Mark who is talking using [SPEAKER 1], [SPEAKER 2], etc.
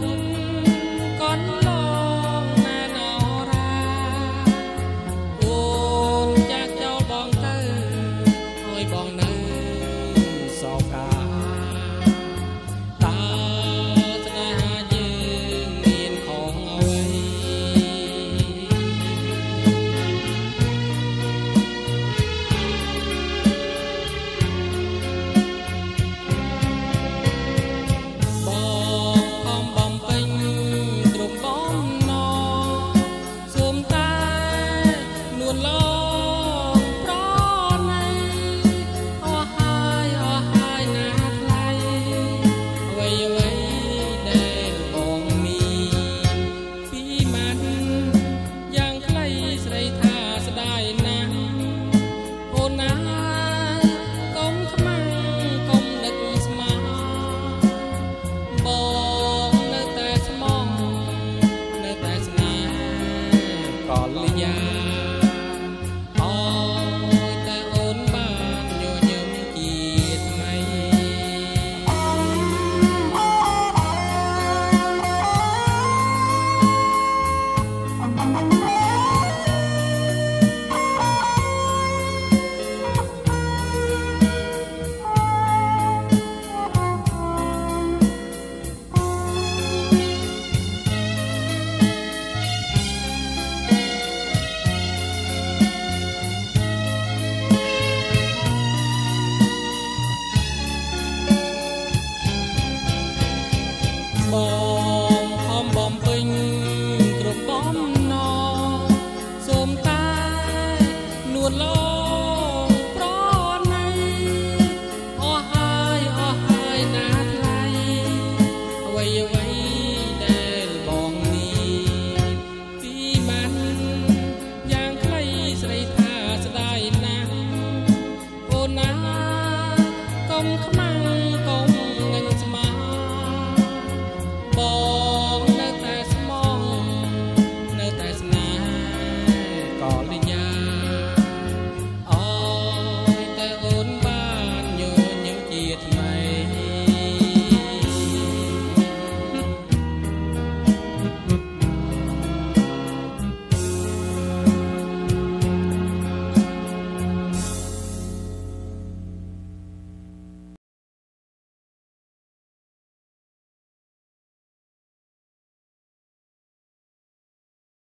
[SPEAKER 1] you.